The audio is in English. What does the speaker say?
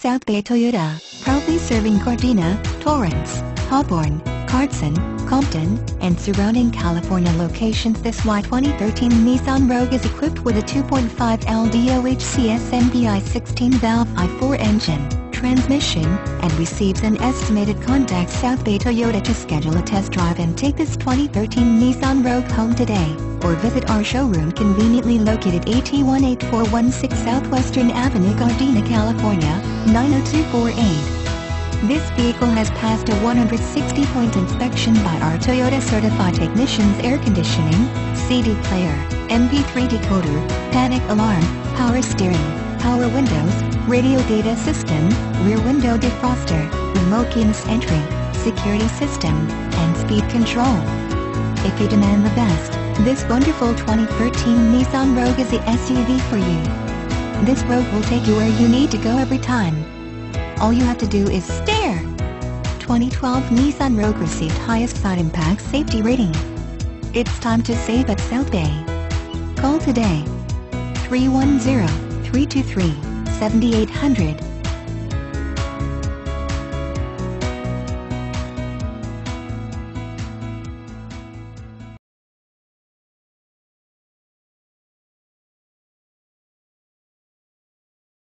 South Bay Toyota, proudly serving Gardena, Torrance, Hawthorne, Carson, Compton, and surrounding California locations this Y2013 Nissan Rogue is equipped with a 2.5 L DOHC SMPI 16-valve i4 engine, transmission, and receives an estimated contact South Bay Toyota to schedule a test drive and take this 2013 Nissan Rogue home today, or visit our showroom conveniently located AT18416 Southwestern Avenue Gardena, California, 90248. This vehicle has passed a 160-point inspection by our Toyota certified technicians air conditioning, CD player, MP3 decoder, panic alarm, power steering, power windows, radio data system, rear window defroster, remote keyless entry, security system, and speed control. If you demand the best, this wonderful 2013 Nissan Rogue is the SUV for you. This Rogue will take you where you need to go every time. All you have to do is stare. 2012 Nissan Rogue received highest side impact safety rating. It's time to save at South Bay. Call today. 310-323-7800